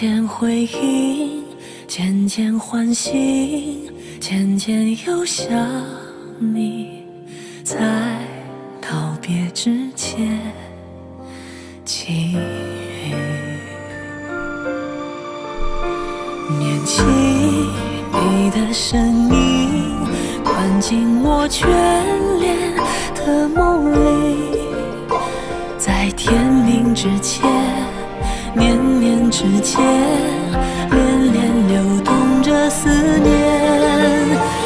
渐回忆，渐渐唤醒，渐渐又想你，在道别之前寄语。念起你的身影，灌进我眷恋的梦里，在天明之前。年年之间，连连流动着思念，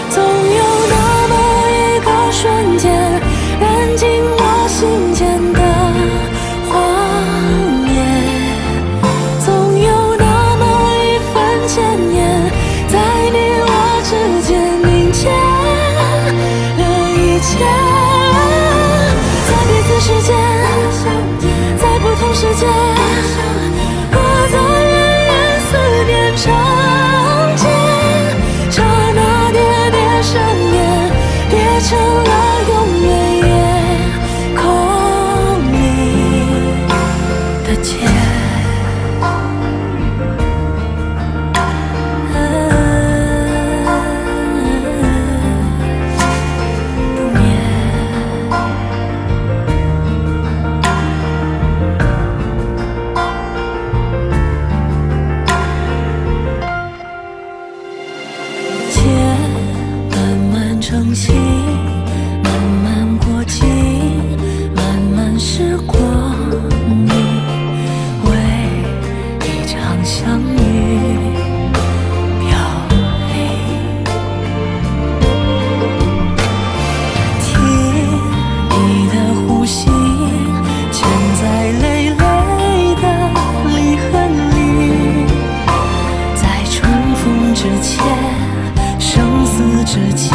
总有那么一个瞬间，燃尽我心间的谎言。总有那么一份牵念，在你我之间凝结了一切，在彼此世界，在不同世界。成相遇飘零。听你的呼吸，嵌在累累的离恨里，在重逢之前，生死之间。